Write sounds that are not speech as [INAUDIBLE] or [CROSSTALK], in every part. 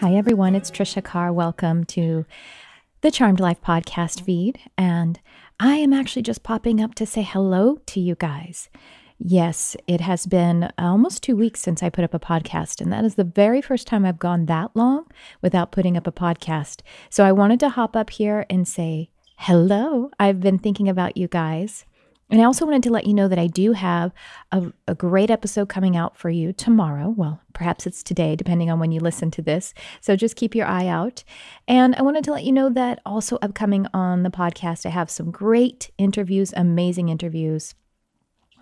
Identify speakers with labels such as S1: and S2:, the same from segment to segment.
S1: Hi, everyone. It's Tricia Carr. Welcome to the Charmed Life podcast feed. And I am actually just popping up to say hello to you guys. Yes, it has been almost two weeks since I put up a podcast, and that is the very first time I've gone that long without putting up a podcast. So I wanted to hop up here and say hello. I've been thinking about you guys. And I also wanted to let you know that I do have a, a, great episode coming out for you tomorrow. Well, perhaps it's today, depending on when you listen to this. So just keep your eye out. And I wanted to let you know that also upcoming on the podcast, I have some great interviews, amazing interviews.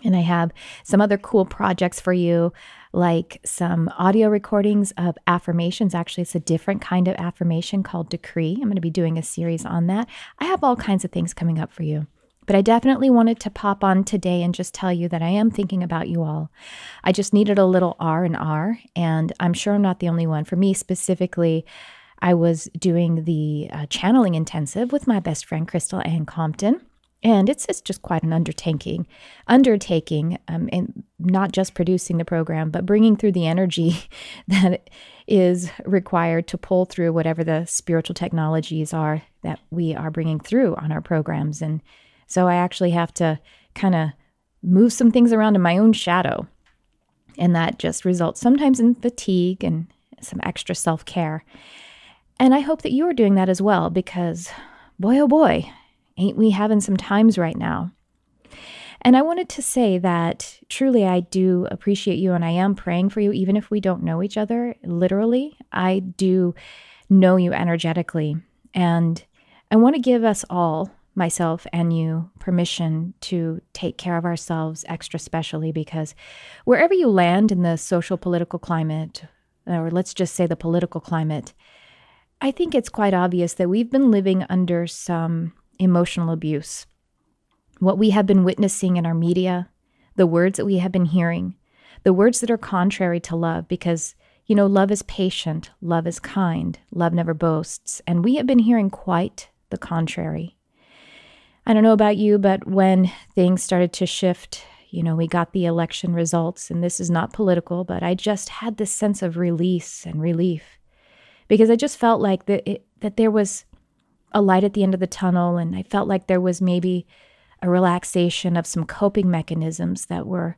S1: And I have some other cool projects for you, like some audio recordings of affirmations. Actually, it's a different kind of affirmation called decree. I'm going to be doing a series on that. I have all kinds of things coming up for you. But I definitely wanted to pop on today and just tell you that I am thinking about you all. I just needed a little R and R, and I'm sure I'm not the only one. For me specifically, I was doing the uh, channeling intensive with my best friend Crystal Ann Compton. And it's, it's just quite an undertaking, undertaking, um, and not just producing the program, but bringing through the energy [LAUGHS] that is required to pull through whatever the spiritual technologies are that we are bringing through on our programs. And so I actually have to kind of move some things around in my own shadow. And that just results sometimes in fatigue and some extra self care. And I hope that you are doing that as well because, boy, oh boy, ain't we having some times right now. And I wanted to say that truly I do appreciate you and I am praying for you, even if we don't know each other literally. I do know you energetically. And I want to give us all myself and you permission to take care of ourselves extra specially because wherever you land in the social political climate, or let's just say the political climate, I think it's quite obvious that we've been living under some emotional abuse. What we have been witnessing in our media, the words that we have been hearing, the words that are contrary to love, because, you know, love is patient, love is kind, love never boasts. And we have been hearing quite the contrary. I don't know about you, but when things started to shift, you know, we got the election results, and this is not political, but I just had this sense of release and relief because I just felt like that, it, that there was a light at the end of the tunnel, and I felt like there was maybe a relaxation of some coping mechanisms that were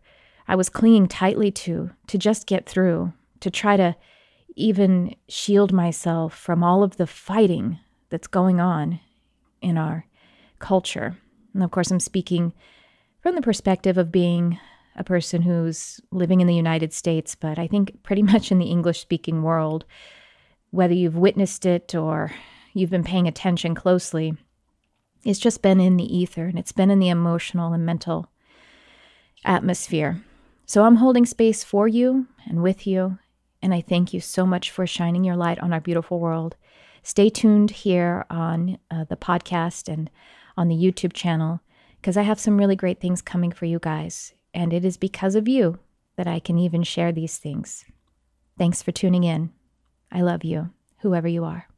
S1: I was clinging tightly to to just get through, to try to even shield myself from all of the fighting that's going on in our culture. And of course, I'm speaking from the perspective of being a person who's living in the United States, but I think pretty [LAUGHS] much in the English speaking world, whether you've witnessed it or you've been paying attention closely, it's just been in the ether and it's been in the emotional and mental atmosphere. So I'm holding space for you and with you, and I thank you so much for shining your light on our beautiful world. Stay tuned here on uh, the podcast and on the YouTube channel because I have some really great things coming for you guys. And it is because of you that I can even share these things. Thanks for tuning in. I love you, whoever you are.